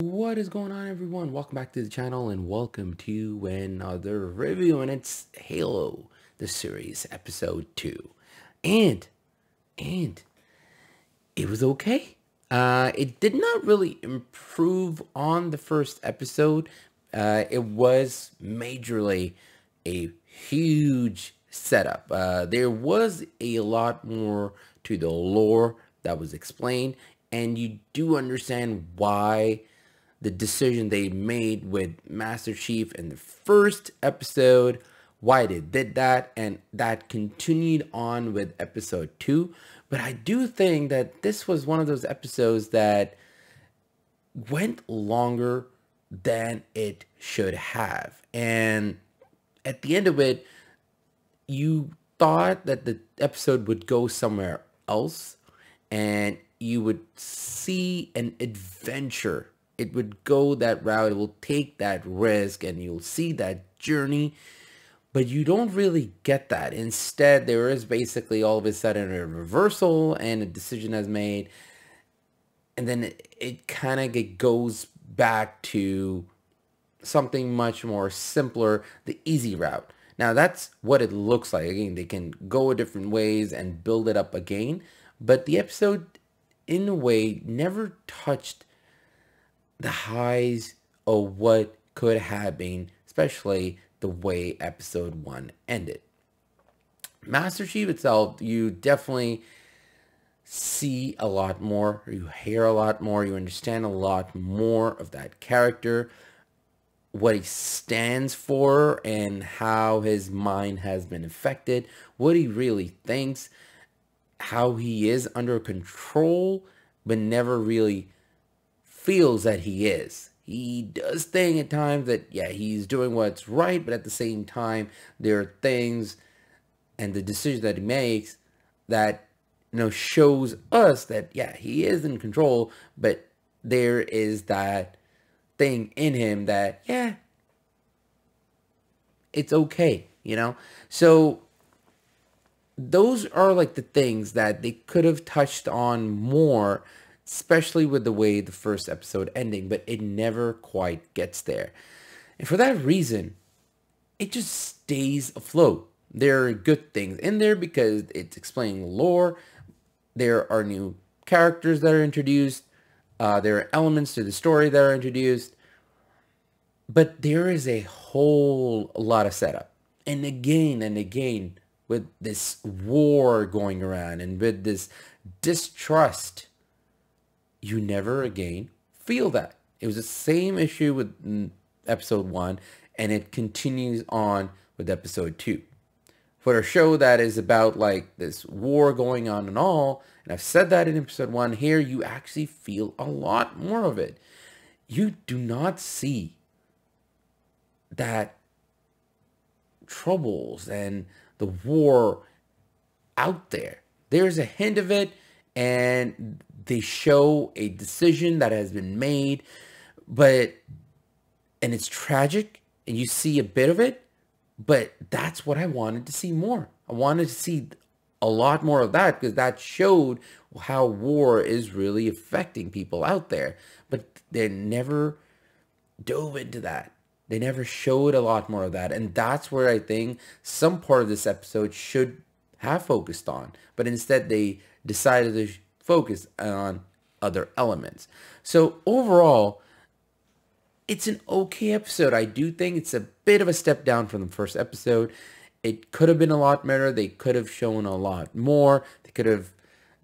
What is going on everyone? Welcome back to the channel and welcome to another review and it's Halo, the series, episode 2. And, and, it was okay. Uh, it did not really improve on the first episode. Uh, it was majorly a huge setup. Uh, there was a lot more to the lore that was explained and you do understand why the decision they made with Master Chief in the first episode, why they did that, and that continued on with episode 2. But I do think that this was one of those episodes that went longer than it should have. And at the end of it, you thought that the episode would go somewhere else and you would see an adventure it would go that route. It will take that risk and you'll see that journey. But you don't really get that. Instead, there is basically all of a sudden a reversal and a decision is made. And then it, it kind of goes back to something much more simpler, the easy route. Now that's what it looks like. Again, they can go different ways and build it up again. But the episode, in a way, never touched the highs of what could have been, especially the way episode one ended. Master Chief itself, you definitely see a lot more, you hear a lot more, you understand a lot more of that character, what he stands for and how his mind has been affected, what he really thinks, how he is under control, but never really feels that he is. He does think at times that, yeah, he's doing what's right, but at the same time, there are things and the decisions that he makes that, you know, shows us that, yeah, he is in control, but there is that thing in him that, yeah, it's okay, you know? So those are like the things that they could have touched on more especially with the way the first episode ending, but it never quite gets there. And for that reason, it just stays afloat. There are good things in there because it's explaining lore. There are new characters that are introduced. Uh, there are elements to the story that are introduced. But there is a whole lot of setup. And again and again, with this war going around and with this distrust you never again feel that. It was the same issue with mm, episode one, and it continues on with episode two. For a show that is about like this war going on and all, and I've said that in episode one, here you actually feel a lot more of it. You do not see that troubles and the war out there. There's a hint of it, and they show a decision that has been made, but, and it's tragic and you see a bit of it, but that's what I wanted to see more. I wanted to see a lot more of that because that showed how war is really affecting people out there. But they never dove into that. They never showed a lot more of that. And that's where I think some part of this episode should have focused on. But instead they decided to focus on other elements. So overall, it's an okay episode. I do think it's a bit of a step down from the first episode. It could have been a lot better. They could have shown a lot more. They could have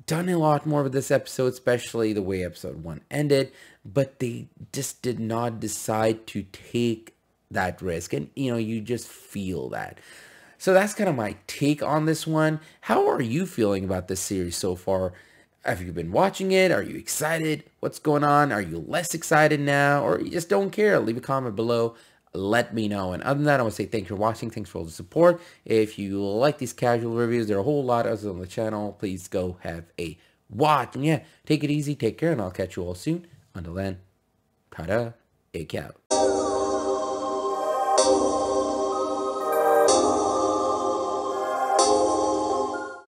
done a lot more with this episode, especially the way episode one ended. But they just did not decide to take that risk. And, you know, you just feel that. So that's kind of my take on this one. How are you feeling about this series so far? Have you been watching it? Are you excited? What's going on? Are you less excited now? Or you just don't care? Leave a comment below. Let me know. And other than that, I want to say thanks for watching. Thanks for all the support. If you like these casual reviews, there are a whole lot of us on the channel. Please go have a watch. And yeah, take it easy. Take care. And I'll catch you all soon. Until then, ta-da. AK out.